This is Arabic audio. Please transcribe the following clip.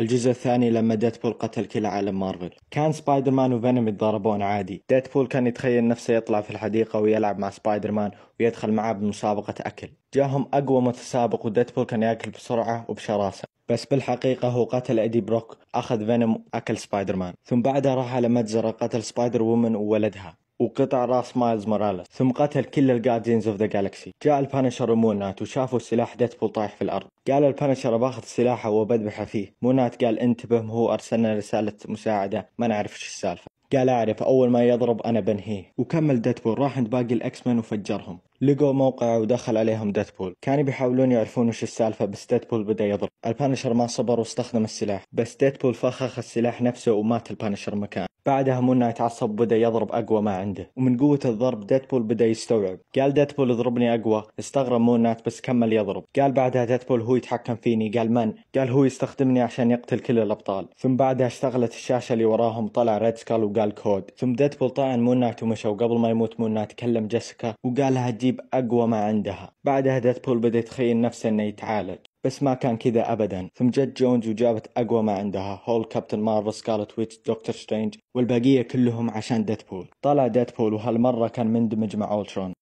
الجزء الثاني لما ديدبول قتل كل عالم مارفل. كان سبايدر مان وفينوم يتضاربون عادي. ديدبول كان يتخيل نفسه يطلع في الحديقة ويلعب مع سبايدر مان ويدخل معاه بمسابقة أكل. جاهم أقوى متسابق وديدبول كان ياكل بسرعة وبشراسة. بس بالحقيقة هو قتل ايدي بروك أخذ فينوم وأكل سبايدر مان ثم بعدها راح على مجزرة قتل سبايدر وومن وولدها. وقطع راس مايلز موراليس ثم قتل كل ال Guardians of the Galaxy جاء البانشر ومون نايت وشافوا سلاح ديدبول طايح في الأرض. قال البانشر باخذ سلاحه وبذبحه فيه. مون نايت قال انتبه هو أرسلنا رسالة مساعدة ما نعرف إيش السالفة. قال أعرف أول ما يضرب أنا بنهيه. وكمل ديدبول راح عند باقي الاكس مان وفجرهم. لقوا موقع ودخل عليهم ديدبول كانوا بيحاولون يعرفون وش السالفة بس ديدبول بدأ يضرب. البانشر ما صبر واستخدم السلاح. بس ديدبول فخخ السلاح نفسه ومات البانشر مكانه بعدها مون نايت عصب وبدا يضرب أقوى ما عنده. ومن قوة الضرب ديدبول بدأ يستوعب. قال ديدبول اضربني أقوى. استغرب مون نايت بس كمل يضرب. قال بعدها ديدبول هو يتحكم فيني. قال من؟ قال هو يستخدمني عشان يقتل كل الأبطال. ثم بعدها اشتغلت الشاشة اللي وراهم طلع ريد سكال وقال كود. ثم ديدبول طعن مون نايت ومشى وقبل ما يموت مون نايت كلم جيسيكا وقال لها تجيب أقوى ما عندها. بعدها ديدبول بدأ يتخيل نفسه إنه يتعالج. بس ما كان كذا ابدا. ثم جت جونز وجابت اقوى ما عندها. هولك كابتن مارفل سكارلت ويتش دكتور سترينج والبقية كلهم عشان ديدبول. طلع ديدبول وهالمرة كان مندمج مع أولترون.